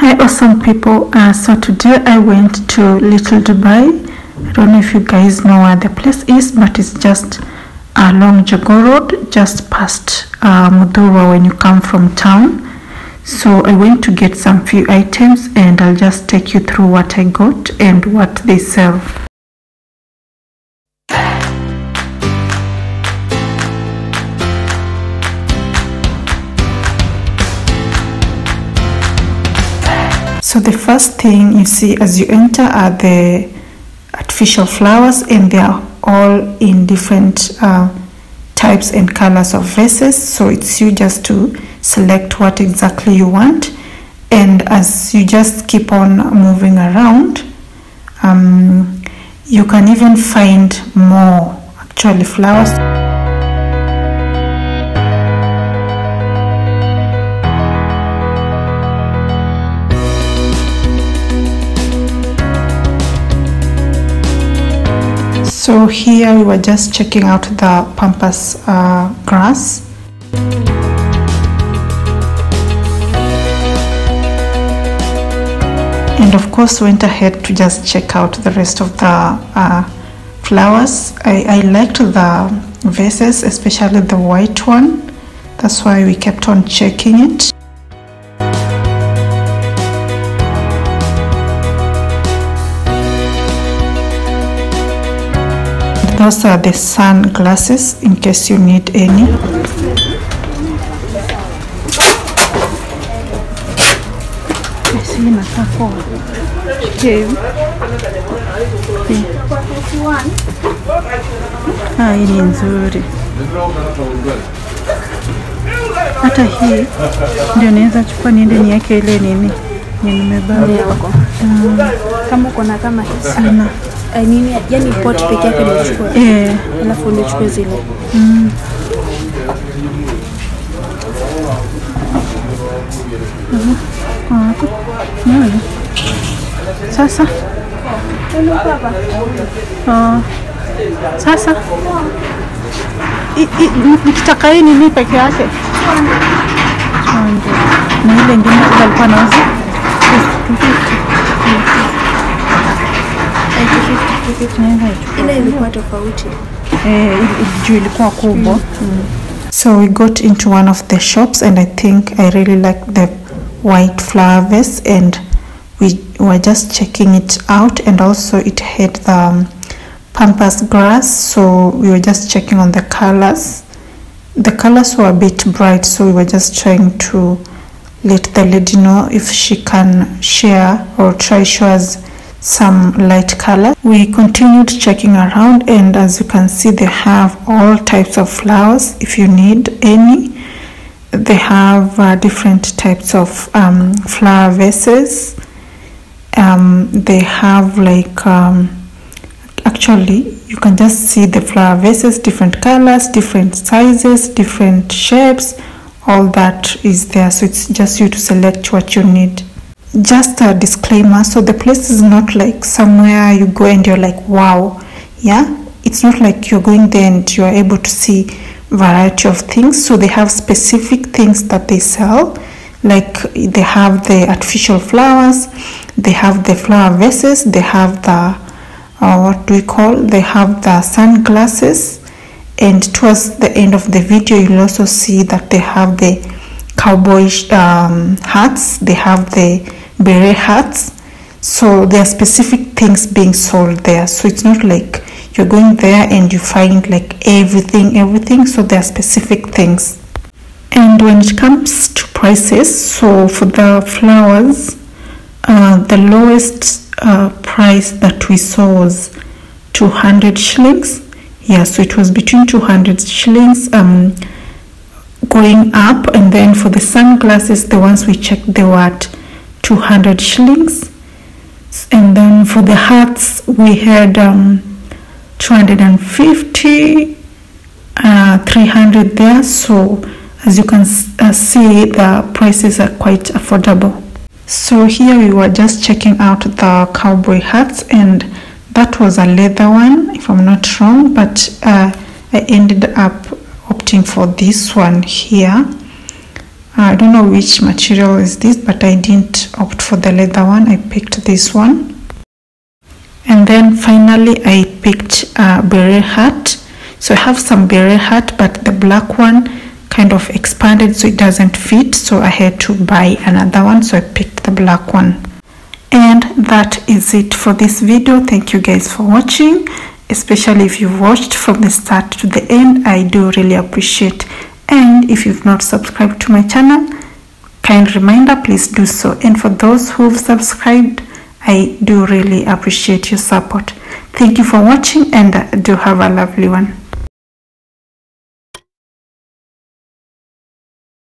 Hi, awesome people. Uh, so today I went to Little Dubai. I don't know if you guys know where the place is, but it's just along Jogoo Road, just past uh, Muthurwa when you come from town. So I went to get some few items and I'll just take you through what I got and what they sell. So the first thing you see as you enter are the artificial flowers and they are all in different uh, types and colors of vases. So it's you just to select what exactly you want. And as you just keep on moving around, um, you can even find more actually flowers. So here we were just checking out the pampas uh, grass. And of course went ahead to just check out the rest of the uh, flowers. I, I liked the vases, especially the white one. That's why we kept on checking it. Those are the sunglasses in case you need any. Ah, hii ni nzuri. Hata hii ndio naweza chukua niende niweke ile nini ni nimebeba yako. Kama uko na kama hii uh, nini yani pot peke yake nimechukua yeah. alafu nichukue zile. Mm. Ah, Mwana. Sasa. Uh, sasa. Nikitaka hii ni peke yake? Na ile ngine alikuwa nauza Ile ilikuwa tofauti. eh, juu ilikuwa kubwa So we got into one of the shops and I think I really like the white flower vase and we were just checking it out and also it had the um, pampas grass so we were just checking on the colors. The colors were a bit bright so we were just trying to let the lady know if she can share or try show us some light color. We continued checking around and as you can see they have all types of flowers if you need any. They have uh, different types of um, flower vases. Um, they have like um, actually you can just see the flower vases different colors different sizes different shapes all that is there so it's just you to select what you need just a disclaimer. So the place is not like somewhere you go and you're like wow. Yeah? It's not like you're going there and you're able to see variety of things. So they have specific things that they sell. Like they have the artificial flowers they have the flower vases they have the uh, what do we call they have the sunglasses. And towards the end of the video you'll also see that they have the cowboy um, hats they have the beret hats so there are specific things being sold there. So it's not like you're going there and you find like everything everything. So there are specific things. And when it comes to prices so for the flowers uh, the lowest uh, price that we saw was 200 shillings. Yeah so it was between 200 shillings um, going up. And then for the sunglasses the ones we checked they were at 200 shillings. And then for the hats we had um, 250 uh, 300 there. So as you can uh, see the prices are quite affordable. So here we were just checking out the cowboy hats and that was a leather one if i'm not wrong but uh, i ended up opting for this one here I don't know which material is this, but I didn't opt for the leather one. I picked this one. And then finally I picked a beret hat. So I have some beret hat, but the black one kind of expanded so it doesn't fit. So I had to buy another one. So I picked the black one. And that is it for this video. Thank you guys for watching. Especially if you've watched from the start to the end. I do really appreciate and if you've not subscribed to my channel kind reminder please do so. And for those who've subscribed i do really appreciate your support. Thank you for watching and do have a lovely one